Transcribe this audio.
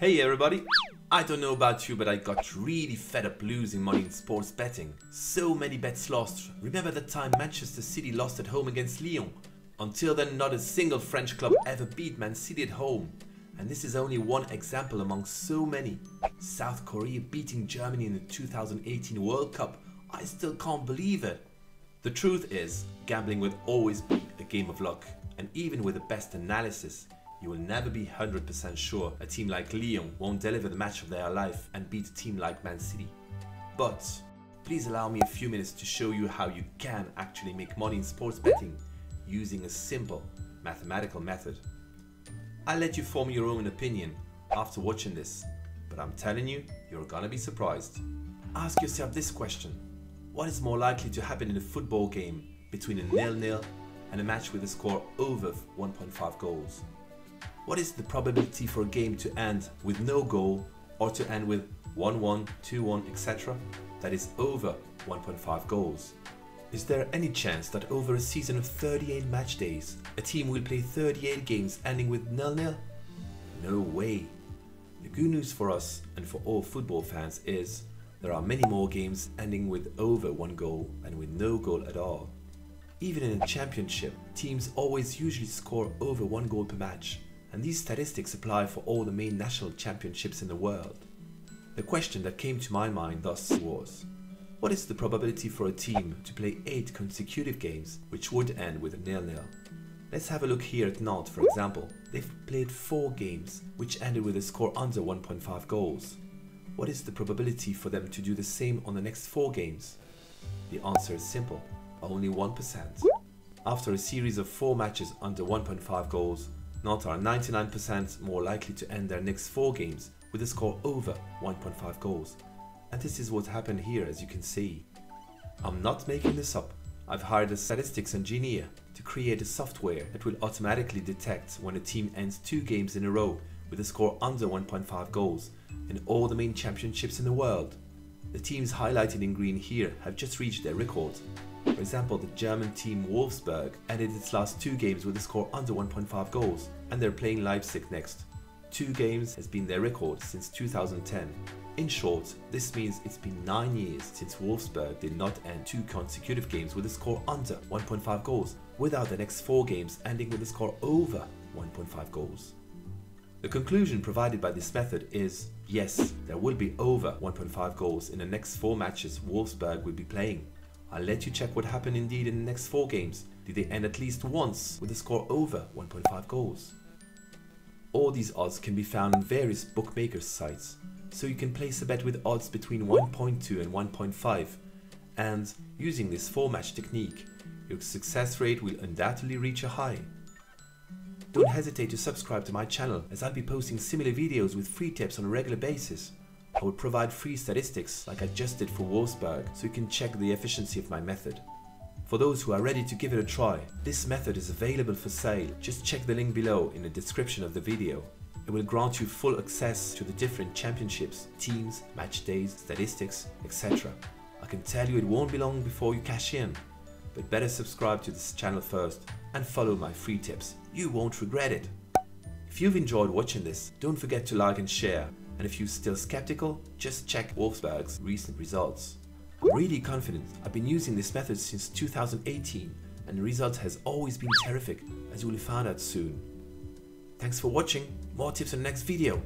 Hey everybody! I don't know about you, but I got really fed up losing money in sports betting. So many bets lost. Remember the time Manchester City lost at home against Lyon? Until then, not a single French club ever beat Man City at home. And this is only one example among so many. South Korea beating Germany in the 2018 World Cup. I still can't believe it. The truth is, gambling will always be a game of luck. And even with the best analysis, you will never be 100% sure a team like Lyon won't deliver the match of their life and beat a team like Man City. But please allow me a few minutes to show you how you can actually make money in sports betting using a simple mathematical method. I'll let you form your own opinion after watching this, but I'm telling you, you're gonna be surprised. Ask yourself this question. What is more likely to happen in a football game between a nil-nil and a match with a score over 1.5 goals? What is the probability for a game to end with no goal or to end with 1-1, 2-1, etc. that is over 1.5 goals? Is there any chance that over a season of 38 match days, a team will play 38 games ending with nil-nil? No way. The good news for us and for all football fans is there are many more games ending with over one goal and with no goal at all. Even in a championship, teams always usually score over one goal per match, and these statistics apply for all the main national championships in the world. The question that came to my mind thus was, what is the probability for a team to play 8 consecutive games which would end with a nil-nil? Let's have a look here at Nantes for example. They've played 4 games which ended with a score under 1.5 goals. What is the probability for them to do the same on the next 4 games? The answer is simple, only 1%. After a series of 4 matches under 1.5 goals, Nantes are 99% more likely to end their next 4 games with a score over 1.5 goals. And this is what happened here as you can see. I'm not making this up. I've hired a statistics engineer to create a software that will automatically detect when a team ends 2 games in a row with a score under 1.5 goals in all the main championships in the world. The teams highlighted in green here have just reached their record for example, the German team Wolfsburg ended its last two games with a score under 1.5 goals, and they're playing Leipzig next. Two games has been their record since 2010. In short, this means it's been 9 years since Wolfsburg did not end two consecutive games with a score under 1.5 goals, without the next 4 games ending with a score over 1.5 goals. The conclusion provided by this method is, yes, there will be over 1.5 goals in the next 4 matches Wolfsburg will be playing, I'll let you check what happened indeed in the next 4 games. Did they end at least once with a score over 1.5 goals? All these odds can be found in various bookmakers sites, so you can place a bet with odds between 1.2 and 1.5 and using this 4 match technique, your success rate will undoubtedly reach a high. Don't hesitate to subscribe to my channel as I'll be posting similar videos with free tips on a regular basis. I will provide free statistics like I just did for Wolfsburg so you can check the efficiency of my method. For those who are ready to give it a try, this method is available for sale. Just check the link below in the description of the video. It will grant you full access to the different championships, teams, match days, statistics, etc. I can tell you it won't be long before you cash in, but better subscribe to this channel first and follow my free tips. You won't regret it. If you've enjoyed watching this, don't forget to like and share and if you're still skeptical, just check Wolfsburg's recent results. I'm really confident, I've been using this method since 2018 and the result has always been terrific, as you will find out soon. Thanks for watching, more tips in the next video.